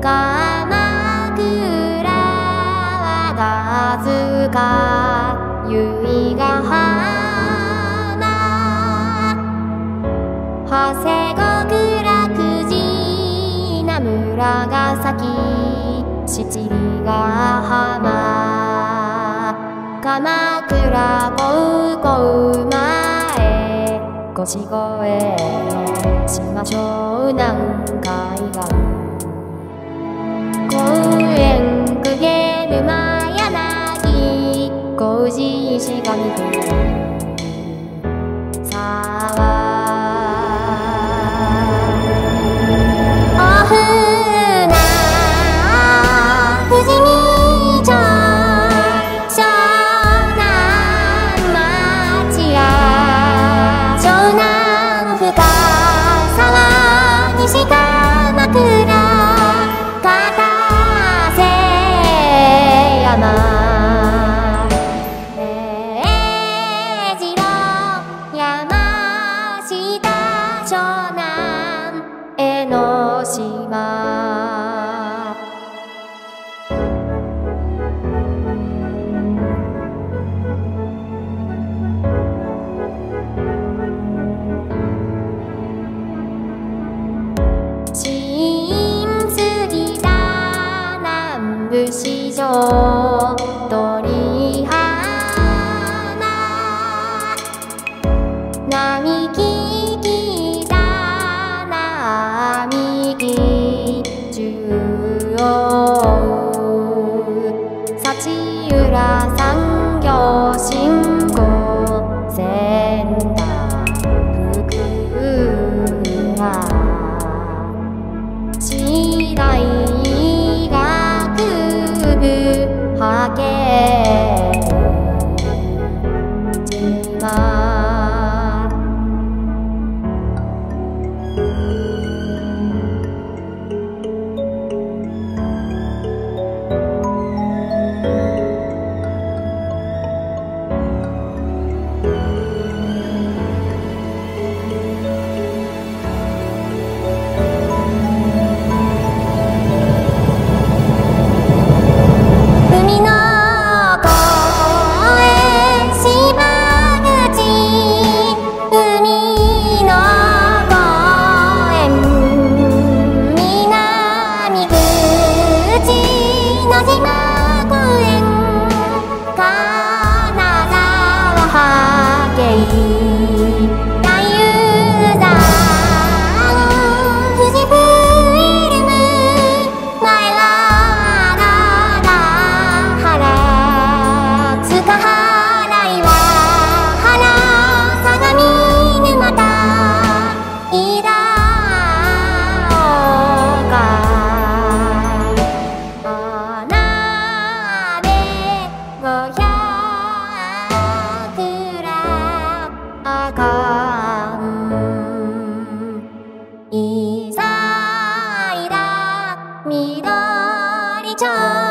鎌倉はずか結ヶ浜長谷極楽寺名村が咲き七里ヶ浜鎌倉高校前腰越の島湘南海沼柳工事石上沢市場鳥花。並木北並木中央。幸浦さん 흐하게. いさいだみどりちゃん